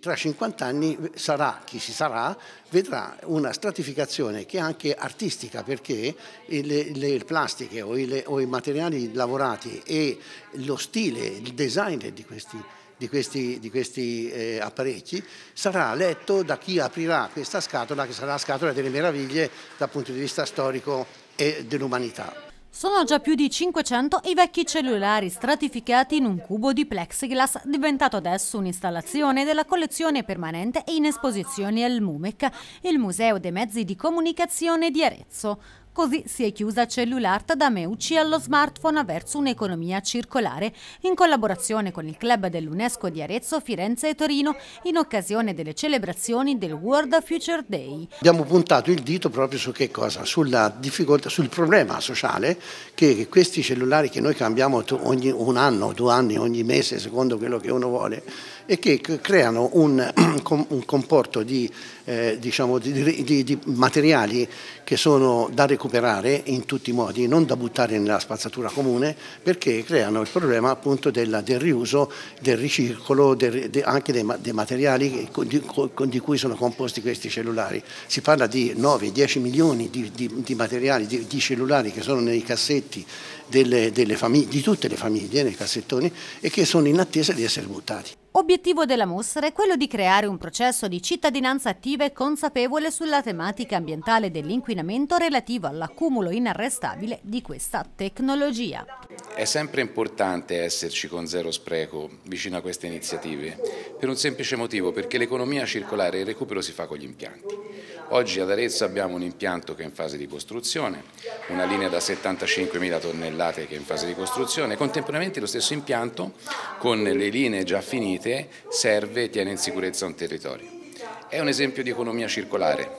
Tra 50 anni sarà, chi ci sarà, vedrà una stratificazione che è anche artistica perché le, le plastiche o, le, o, i materiali lavorati e lo stile, il design di questi, di questi, di questi eh, apparecchi sarà letto da chi aprirà questa scatola che sarà la scatola delle meraviglie dal punto di vista storico e dell'umanità. Sono già più di 500 i vecchi cellulari stratificati in un cubo di plexiglass, diventato adesso un'installazione della collezione permanente in esposizione al MUMEC, il Museo dei Mezzi di Comunicazione di Arezzo. Così si è chiusa Cellulart da Meucci allo smartphone verso un'economia circolare, in collaborazione con il club dell'UNESCO di Arezzo, Firenze e Torino, in occasione delle celebrazioni del World Future Day. Abbiamo puntato il dito proprio su che cosa? Sulla difficoltà, sul problema sociale che questi cellulari che noi cambiamo ogni un anno, due anni, ogni mese, secondo quello che uno vuole, e che creano un, un comporto di, eh, diciamo, di, di, di materiali che sono da recuperare recuperare in tutti i modi, non da buttare nella spazzatura comune, perché creano il problema appunto del, del riuso, del riciclo, del, de, anche dei, dei materiali di, di, cui sono composti questi cellulari. Si parla di 9-10 milioni di, di materiali, di, cellulari che sono nei cassetti delle, delle di tutte le famiglie, nei cassettoni, e che sono in attesa di essere buttati. Obiettivo della mostra è quello di creare un processo di cittadinanza attiva e consapevole sulla tematica ambientale dell'inquinamento relativo all'accumulo inarrestabile di questa tecnologia. È sempre importante esserci con zero spreco vicino a queste iniziative, per un semplice motivo, perché l'economia circolare e il recupero si fa con gli impianti. Oggi ad Arezzo abbiamo un impianto che è in fase di costruzione, una linea da 75.000 tonnellate che è in fase di costruzione, contemporaneamente lo stesso impianto con le linee già finite serve e tiene in sicurezza un territorio. È un esempio di economia circolare.